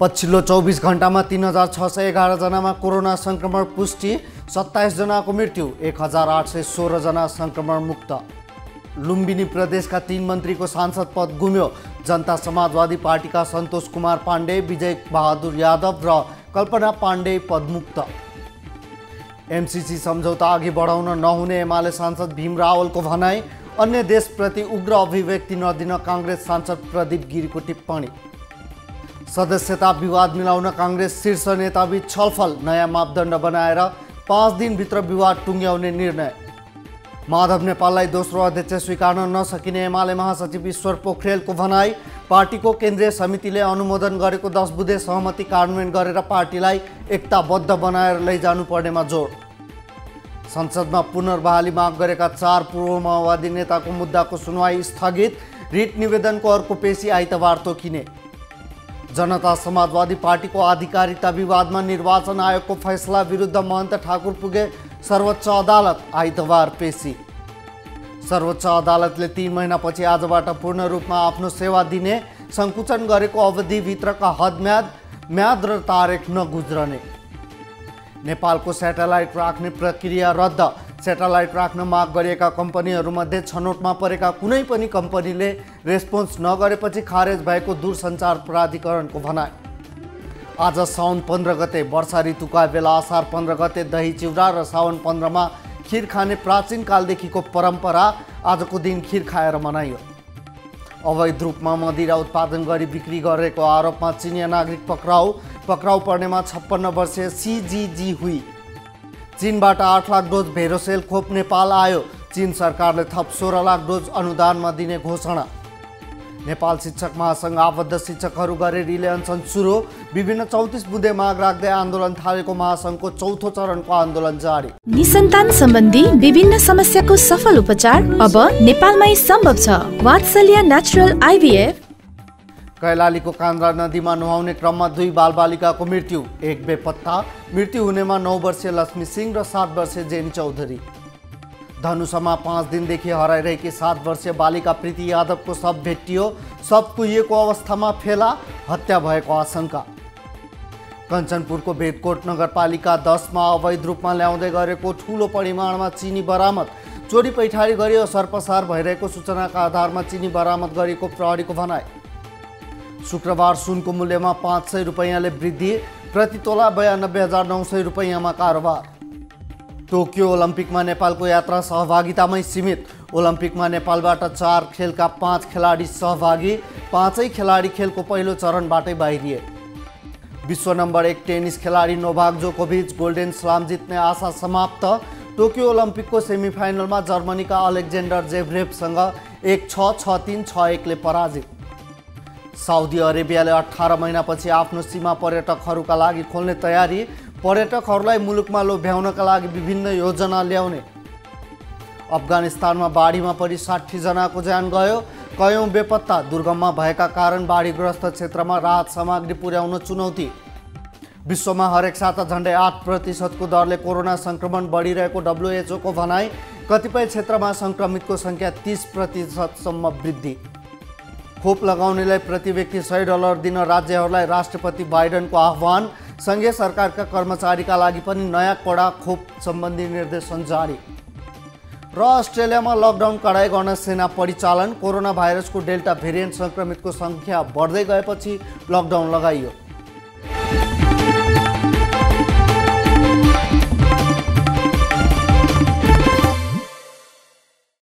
पछिल्लो चौबिस घन्टामा तिन हजार छ सय एघारजनामा कोरोना सङ्क्रमण पुष्टि सत्ताइसजनाको मृत्यु एक हजार आठ सय सोह्रजना सङ्क्रमण मुक्त। लुम्बिनी प्रदेशका तिन मन्त्रीको सांसद पद गुम्यो। जनता समाजवादी पार्टीका सन्तोष कुमार पाण्डे विजय बहादुर यादव र कल्पना पाण्डे पदमुक्त। एमसिसी सम्झौता अघि बढाउन नहुने एमाले सांसद भीम रावलको भनाई अन्य देशप्रति उग्र अभिव्यक्ति नदिन काङ्ग्रेस सांसद प्रदीप गिरीको टिप्पणी। सदस्यता विवाद मिलाउन काङ्ग्रेस शीर्ष नेताबीच छलफल नयाँ मापदण्ड बनाएर पाँच दिनभित्र विवाद टुङ्ग्याउने निर्णय। माधव नेपाललाई दोस्रो अध्यक्ष स्वीकार्न नसकिने एमाले महासचिव ईश्वर पोखरेलको भनाई पार्टीको केन्द्रीय समितिले अनुमोदन गरेको दस बुधे सहमति कार्यान्वयन गरेर पार्टीलाई एकताबद्ध बनाएर लैजानु पर्नेमा जोड। संसदमा पुनर्बहाली माग गरेका चार पूर्व माओवादी नेताको मुद्दाको सुनवाई स्थगित रिट निवेदनको अर्को पेशी आइतबार तोकिने। जनता समाजवादी पार्टीको आधिकारिकता विवादमा निर्वाचन आयोगको फैसला विरुद्ध महन्त ठाकुर पुगे सर्वोच्च अदालत आइतबार पेशी। सर्वोच्च अदालतले तिन महिनापछि आजबाट पूर्ण रूपमा आफ्नो सेवा दिने सङ्कुचन गरेको अवधिभित्रका हदम्याद म्याद र तारिक नगुज्रने। नेपालको सेटेलाइट राख्ने प्रक्रिया रद्द सेटेलाइट राख्न माग गरिएका कम्पनीहरूमध्ये छनौटमा परेका कुनै पनि कम्पनीले रेस्पोन्स नगरेपछि खारेज भएको दूरसञ्चार प्राधिकरणको भनाइ आज साउन पन्ध्र गते वर्षा ऋतुका बेला असार पन्ध्र गते दही चिउरा र साउन पन्ध्रमा खिर खाने प्राचीन कालदेखिको परम्परा आजको दिन खिर खाएर मनाइयो। अवैध रूपमा मदिरा उत्पादन गरी बिक्री गरेको आरोपमा चिनिया नागरिक पक्राउ पक्राउ पर्नेमा छप्पन्न वर्षीय सिजिजी हुई। चीनबाट आठ लाख डोज भेरोसेल खोप नेपाल आयो। चीन सरकारले थप सोह्र लाख डोज अनुदानमा दिने घोषणा। नेपाल शिक्षक महासङ्घ आबद्ध शिक्षकहरू गरे रिले अनसन सुरु विभिन्न चौतिस बुधे माग राख्दै आन्दोलन थालेको महासङ्घको चौथो चरणको आन्दोलन जारी। निसन्तान सम्बन्धी विभिन्न समस्याको सफल उपचार अब नेपालमै सम्भव छ। वात्सल्य नेचुरल आइभीएफ कैलालीको कान्द्रा नदीमा नुहाउने क्रममा दुई बालबालिकाको मृत्यु एक बेपत्ता। मृत्यु हुनेमा नौ वर्षीय लक्ष्मी सिंह र सात वर्षीय जेनी चौधरी। धनुषमा पाँच दिनदेखि हराइरहेकी सात वर्षीय बालिका प्रीति यादवको शव भेटियो शव कुहिएको अवस्थामा फेला हत्या भएको आशंका। कञ्चनपुरको भेटकोट नगरपालिका दसमा अवैध रूपमा ल्याउँदै गरेको ठुलो परिमाणमा चिनी बरामद। चोरी पैठारी गरियो सर्पसार भइरहेको सूचनाका आधारमा चिनी बरामद गरेको प्रहरीको भनाइ शुक्रबार सुनको मूल्यमा पाँच सय रुपियाँले वृद्धि प्रति तोला बयानब्बे हजार नौ सय रुपियाँमा कारोबार। टोकियो ओलम्पिकमा नेपालको यात्रा सहभागितामै सीमित। ओलम्पिकमा नेपालबाट चार खेलका पाँच खेलाडी सहभागी पाँचै खेलाडी खेलको पहिलो चरणबाटै बाहिरिए। विश्व नम्बर एक टेनिस खेलाडी नोभाग जोकोभिच गोल्डेन स्लाम जित्ने आशा समाप्त। टोकियो ओलम्पिकको सेमिफाइनलमा जर्मनीका अलेक्जेन्डर जेभ्रेभसँग एक छ छ तिन छ एकले पराजित। साउदी अरेबियाले अठार महिनापछि आफ्नो सीमा पर्यटकहरूका लागि खोल्ने तयारी पर्यटकहरूलाई मुलुकमा लोभ्याउनका लागि विभिन्न योजना ल्याउने। अफगानिस्तानमा बाढीमा परि साठीजनाको ज्यान गयो। कयौँ बेपत्ता दुर्गममा भएका कारण बाढीग्रस्त क्षेत्रमा राहत सामग्री पुर्याउन चुनौती। विश्वमा हरेक साता झन्डै आठ प्रतिशतको दरले कोरोना सङ्क्रमण बढिरहेको डब्लुएचओको भनाइ कतिपय क्षेत्रमा सङ्क्रमितको सङ्ख्या तिस प्रतिशतसम्म वृद्धि। खोप लगाउनेलाई प्रति व्यक्ति सय डलर दिन राज्यहरूलाई राष्ट्रपति बाइडनको आह्वान। सङ्घीय सरकारका कर्मचारीका लागि पनि नयाँ कडा खोप सम्बन्धी निर्देशन जारी। र अस्ट्रेलियामा लकडाउन कडाइ गर्न सेना परिचालन कोरोना भाइरसको डेल्टा भेरिएन्ट सङ्क्रमितको सङ्ख्या बढ्दै गएपछि लकडाउन लगाइयो।